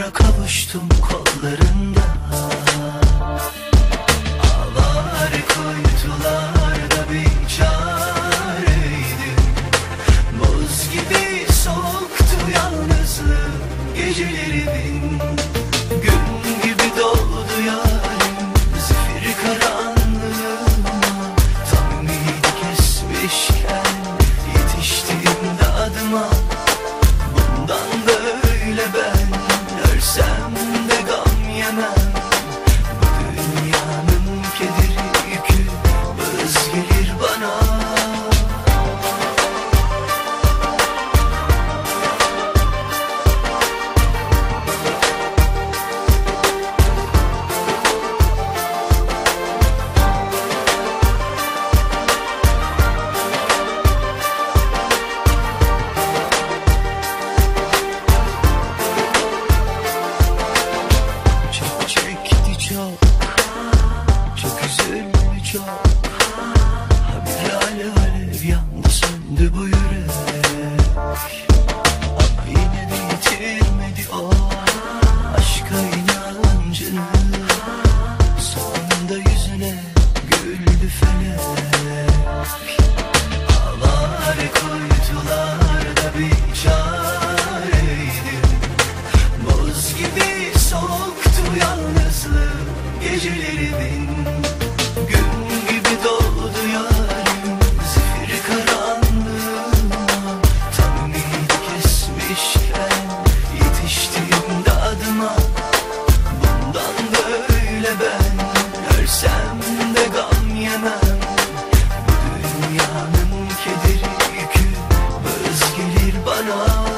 Huzura kavuştum kollarında çok. Çok üzüldü çok. Bir alev alev yandı söndü bu yürek. Ama yine de yitirmedi o Aşka inancını. Sonunda yüzüne güldü felek. Ağlar koydular da bir çareydim gecelerimin Gün gibi doldu yarim. Zifiri karanlığıma Tam kesmişken yetiştiğim adıma Bundan böyle ben. Ölsem de gam yemem. Bu dünyanın kederi yükü gelir bana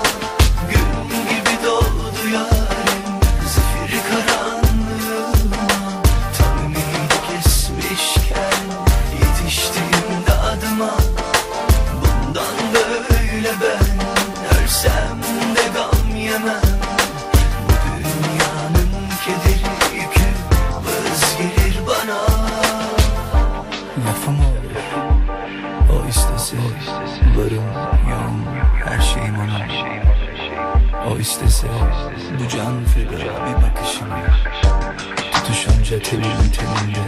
istese Varım yoğum her şeyim onun O istese bu can feda bir bakışını Tutuşunca telin telinde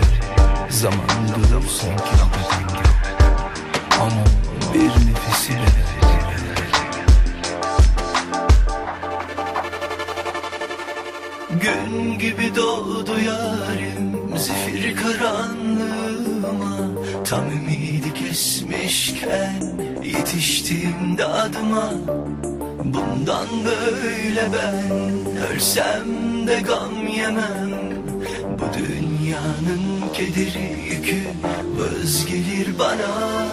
Zaman durur sanki bedende Onun bir nefesi Gün gibi doğdu yarim zifiri karanlığıma Tam ümidi kesmişken yetiştim adıma Bundan böyle ben ölsem de gam yemem. Bu dünyanın kederi yükü vız gelir bana